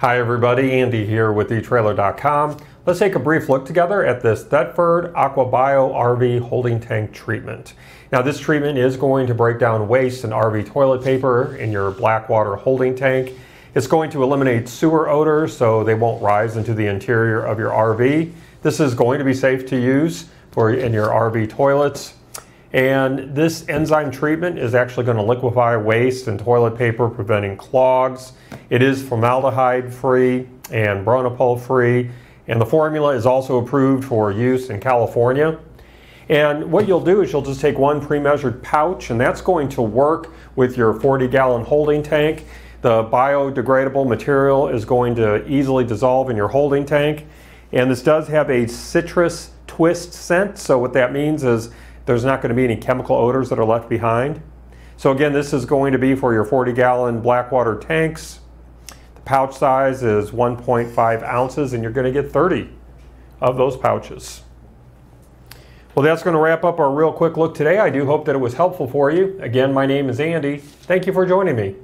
Hi everybody, Andy here with eTrailer.com. Let's take a brief look together at this Thetford AquaBio RV holding tank treatment. Now this treatment is going to break down waste and RV toilet paper in your black water holding tank. It's going to eliminate sewer odors so they won't rise into the interior of your RV. This is going to be safe to use for in your RV toilets. And this enzyme treatment is actually going to liquefy waste and toilet paper, preventing clogs. It is formaldehyde free and Bronopol free. And the formula is also approved for use in California. And what you'll do is you'll just take one pre-measured pouch and that's going to work with your 40 gallon holding tank. The biodegradable material is going to easily dissolve in your holding tank. And this does have a citrus twist scent. So what that means is there's not going to be any chemical odors that are left behind. So again, this is going to be for your 40 gallon Blackwater tanks. The pouch size is 1.5 ounces and you're going to get 30 of those pouches. Well, that's going to wrap up our real quick look today. I do hope that it was helpful for you. Again, my name is Andy. Thank you for joining me.